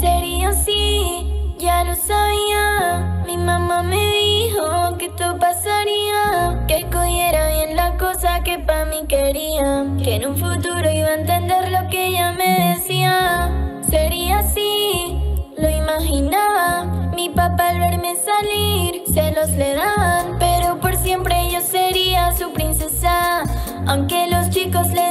sería así, ya lo sabía. Mi mamá me dijo que esto pasaría, que escogiera bien la cosa que pa' mí quería, que en un futuro iba a entender lo que ella me decía. Sería así, lo imaginaba. Mi papá al verme salir, celos le daban, pero por siempre yo sería su princesa, aunque los chicos le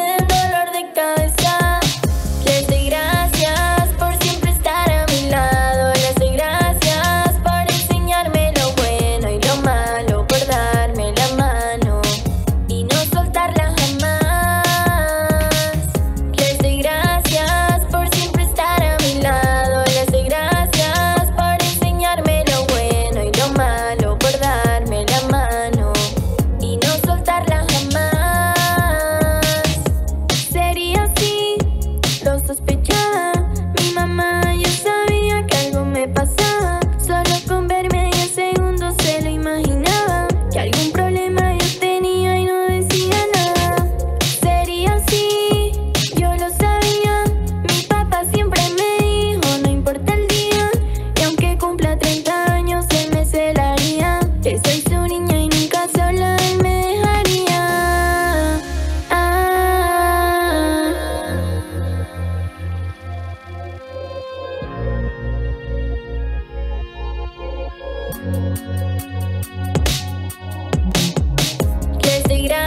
Que seguirán